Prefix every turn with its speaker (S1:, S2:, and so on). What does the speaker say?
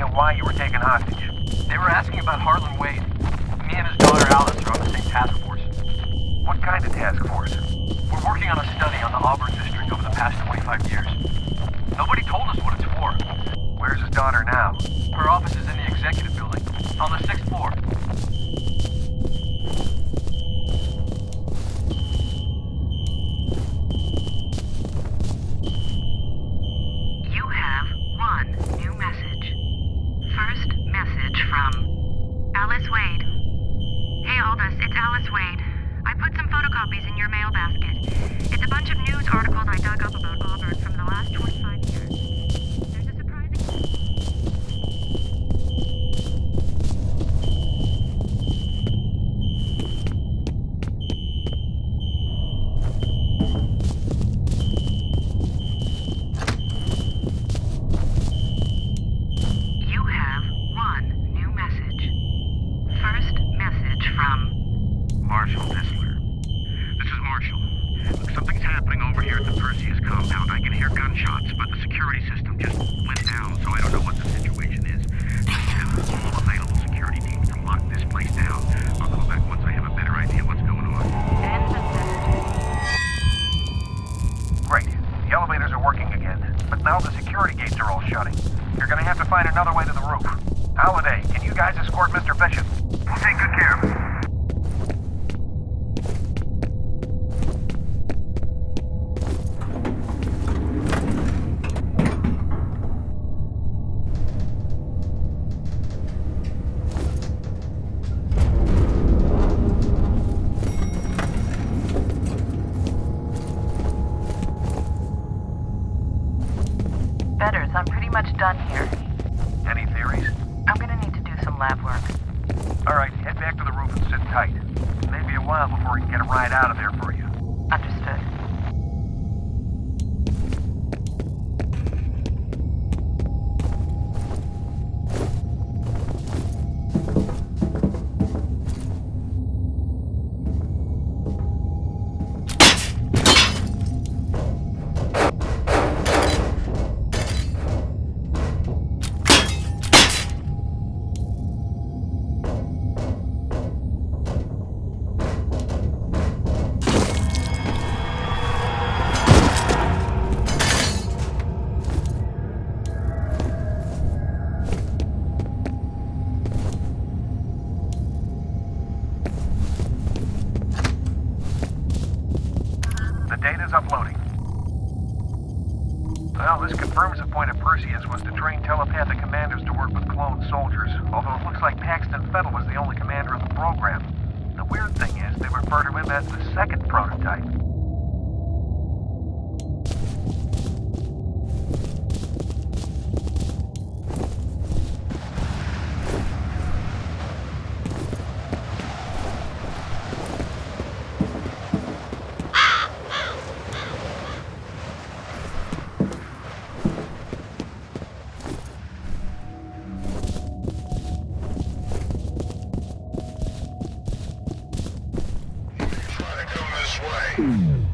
S1: idea why you were taken hostage?
S2: They were asking about Harlan Wade. Me and his daughter Alice are on the same task force.
S1: What kind of task force?
S2: We're working on a study on the Auburn district over the past 25 years. Nobody told us what it's for.
S1: Where's his daughter now?
S2: Her office is in the executive building, on the sixth floor.
S3: Alice Wade. I put some photocopies in your mail basket. It's a bunch of news articles I dug up about
S4: I gunshots, but the security system just went down, so I don't know what the situation is. Just have all available security teams to lock this place down. I'll call back once I have a better idea what's going on.
S1: Great. The elevators are working again, but now the security gates are all shutting. You're gonna have to find another way to the roof. Holiday, can you guys escort Mr. Bishop?
S4: We'll take good care of him.
S3: Done here.
S1: Any theories?
S3: I'm gonna need to do some lab work.
S1: All right, head back to the roof and sit tight. It may be a while before we can get a ride out of there for you.
S3: Understood.
S1: Soldiers, although it looks like Paxton Fettel was the only commander of the program. The weird thing is, they refer to him as the second prototype. Mm-hmm.